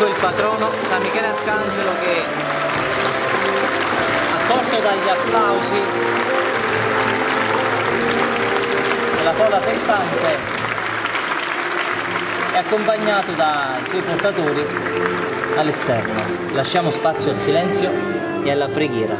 Ecco il patrono san Michele Arcangelo che accolto dagli applausi della folla festante è accompagnato dai suoi portatori all'esterno. Lasciamo spazio al silenzio e alla preghiera.